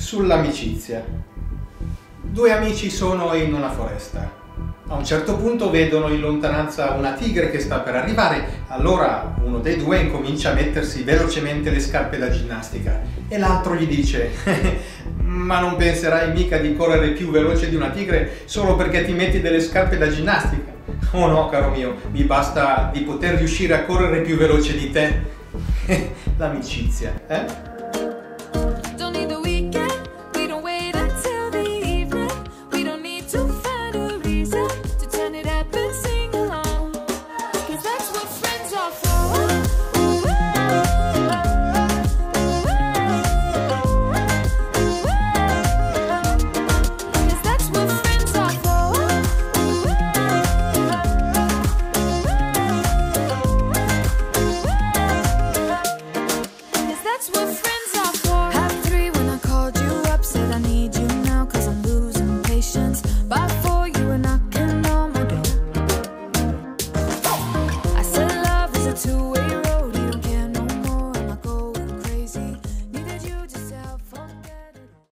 sull'amicizia. Due amici sono in una foresta. A un certo punto vedono in lontananza una tigre che sta per arrivare, allora uno dei due incomincia a mettersi velocemente le scarpe da ginnastica e l'altro gli dice ma non penserai mica di correre più veloce di una tigre solo perché ti metti delle scarpe da ginnastica? Oh no, caro mio, mi basta di poter riuscire a correre più veloce di te. L'amicizia, eh? to